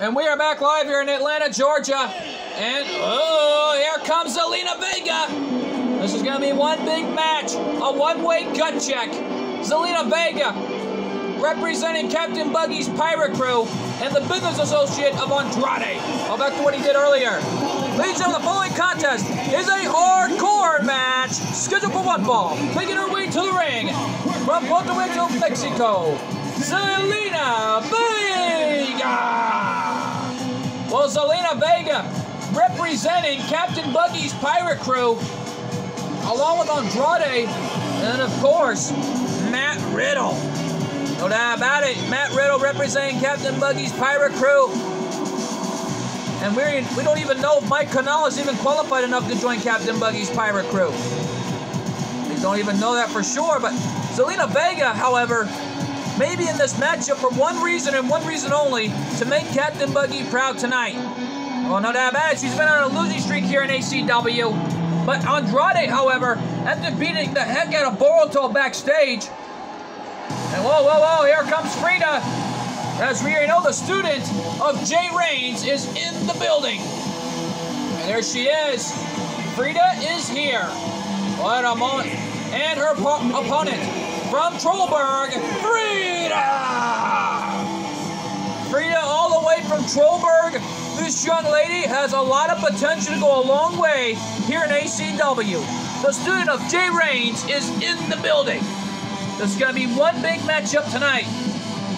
And we are back live here in Atlanta, Georgia. And oh, here comes Zelina Vega. This is going to be one big match, a one-way gut check. Zelina Vega representing Captain Buggy's pirate crew and the business associate of Andrade. Well, back to what he did earlier. And gentlemen, the following contest is a hardcore match scheduled for one fall. Making her way to the ring from Puerto Rico, Mexico, Zelina Vega. Well, Zelina Vega representing Captain Buggy's pirate crew, along with Andrade, and of course, Matt Riddle. No doubt about it. Matt Riddle representing Captain Buggy's pirate crew. And we're we don't even know if Mike Canales even qualified enough to join Captain Buggy's pirate crew. We don't even know that for sure. But Zelina Vega, however, may be in this matchup for one reason and one reason only to make Captain Buggy proud tonight. Well, no doubt about it. She's been on a losing streak here in ACW. But Andrade, however, after beating the heck out of Boruto backstage, and whoa, whoa, whoa, here comes Frida. As we know, the student of Jay Reigns is in the building. And there she is. Frida is here. What a moment. And her opponent from Trolberg, Frida! Frida all the way from Trolberg. This young lady has a lot of potential to go a long way here in ACW. The student of Jay Reigns is in the building. There's going to be one big matchup tonight.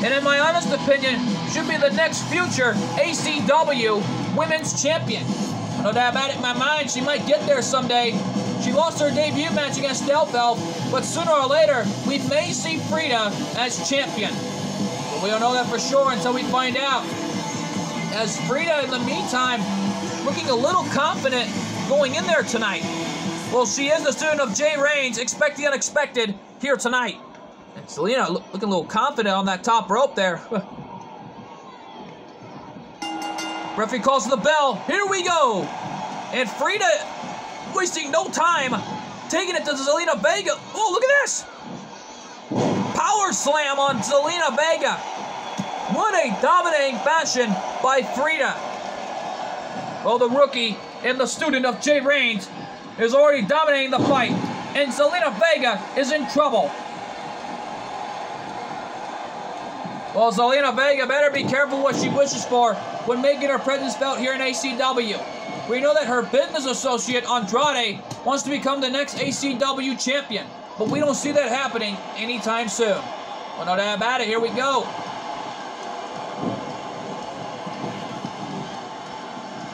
And in my honest opinion, should be the next future ACW Women's Champion. No doubt about it in my mind, she might get there someday. She lost her debut match against Stealth but sooner or later, we may see Frida as champion. But we don't know that for sure until we find out. As Frida, in the meantime, looking a little confident going in there tonight. Well, she is the student of Jay Reigns. Expect the unexpected here tonight. And Zelina looking a little confident on that top rope there. Referee calls the bell. Here we go. And Frida wasting no time, taking it to Zelina Vega. Oh, look at this. Power slam on Zelina Vega. What a dominating fashion by Frida. Well, the rookie and the student of Jay Reigns is already dominating the fight, and Zelina Vega is in trouble. Well, Zelina Vega better be careful what she wishes for when making her presence felt here in ACW. We know that her business associate, Andrade, wants to become the next ACW champion, but we don't see that happening anytime soon. Well, no doubt about it. Here we go.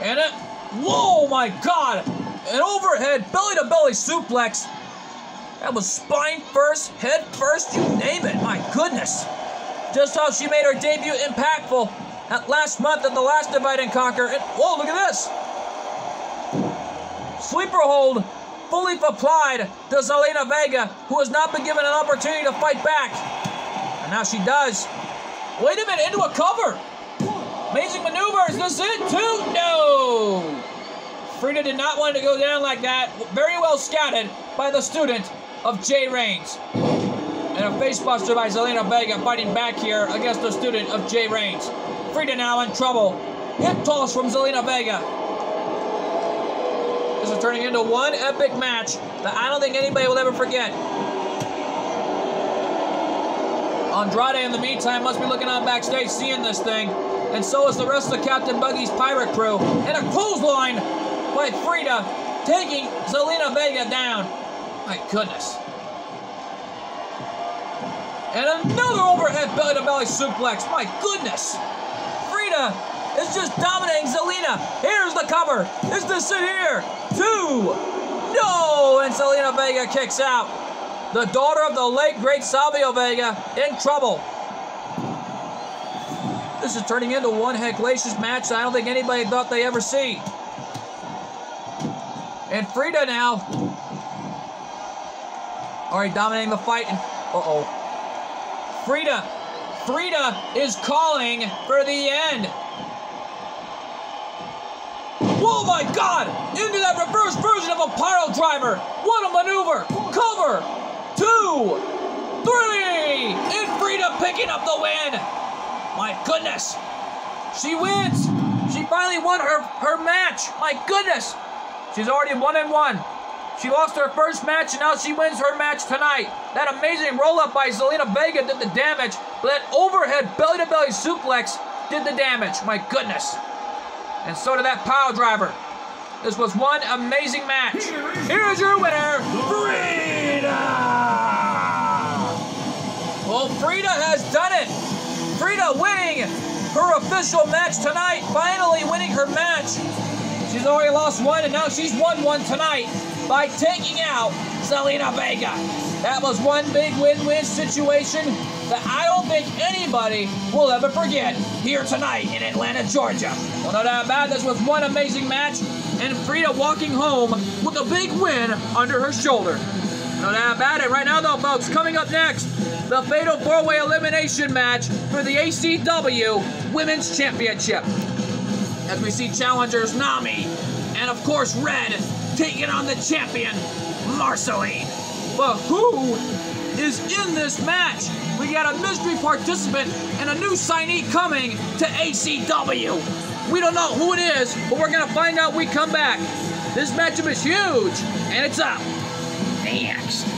And it, whoa, my God! An overhead belly-to-belly suplex. That was spine first, head first, you name it. My goodness. Just how she made her debut impactful at last month at the last Divide and Conquer. And, whoa, look at this. Sleeper hold fully applied to Zelina Vega, who has not been given an opportunity to fight back. And now she does. Wait a minute, into a cover. Amazing maneuvers. Is this it, too? No. Frida did not want to go down like that. Very well scouted by the student of Jay Reigns. And a facebuster by Zelina Vega fighting back here against the student of Jay Reigns. Frida now in trouble. Hip toss from Zelina Vega. This is turning into one epic match that I don't think anybody will ever forget. Andrade, in the meantime, must be looking on backstage, seeing this thing. And so is the rest of Captain Buggy's pirate crew. And a clothesline by Frida, taking Zelina Vega down. My goodness. And another overhead belly-to-belly suplex. My goodness. Frida is just dominating Zelina. Here's the cover. Is this it here? Two. No. And Zelina Vega kicks out. The daughter of the late, great Savio Vega in trouble. This is turning into one hellacious match I don't think anybody thought they ever see. And Frida now. Alright, dominating the fight. Uh-oh. Frida. Frida is calling for the end. Oh my god! Into that reverse version of a pile driver. What a maneuver. Cover. Two. Three. And Frida picking up the win. My goodness. She wins. She finally won her, her match. My goodness. She's already one and one. She lost her first match and now she wins her match tonight. That amazing roll up by Zelina Vega did the damage, but that overhead belly to belly suplex did the damage. My goodness. And so did that pile driver. This was one amazing match. Here's your winner, Frida! Well, Frida has done it. Frida winning her official match tonight, finally winning her match. She's already lost one, and now she's won one tonight by taking out Zelina Vega. That was one big win-win situation that I don't think anybody will ever forget here tonight in Atlanta, Georgia. Well, no doubt about it, this was one amazing match, and Frida walking home with a big win under her shoulder. No doubt about it. Right now, though, folks, coming up next, the Fatal 4-Way Elimination match for the ACW Women's Championship. As we see challengers Nami and, of course, Red taking on the champion, Marceline. But who is in this match? We got a mystery participant and a new signee coming to ACW. We don't know who it is, but we're gonna find out we come back. This matchup is huge, and it's up next.